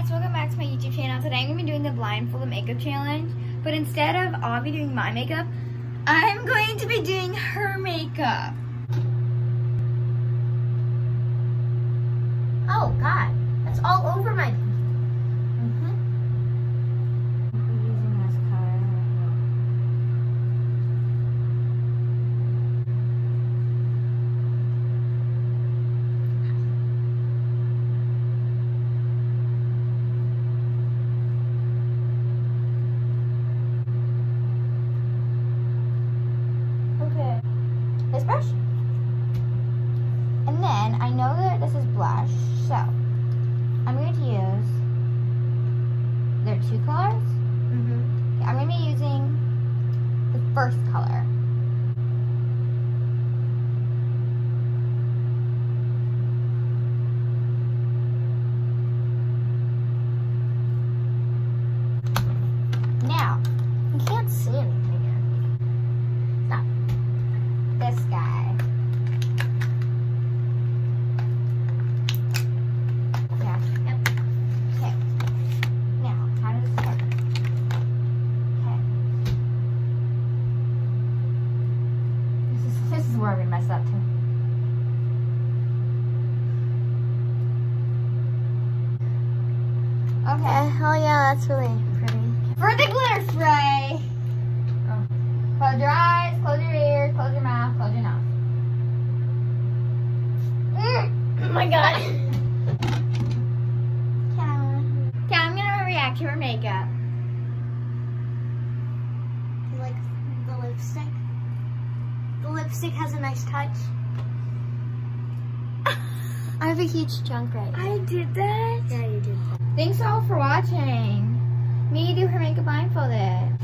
guys, welcome back to my YouTube channel. Today I'm going to be doing the blindfolded makeup challenge. But instead of Avi doing my makeup, I'm going to be doing her makeup. Oh God, that's all over my. Mm-hmm. Using mascara. Okay. This brush. And then I know that this is blush, so I'm going to use. There are two colors. Mm-hmm. Okay, I'm going to be using the first color. This guy. Yeah. Yep. Okay. Now, how does it start? Okay. This is this is where gonna mess up too. Okay. Uh, oh yeah, that's really pretty. For the glitter spray. Oh. Close close your ears, close your mouth, close your nose. Mm, oh my God. Okay, I'm gonna react to her makeup. You like the lipstick? The lipstick has a nice touch. I have a huge chunk right now. I did that. Yeah, you did. Thanks all for watching. Me do her makeup blindfolded.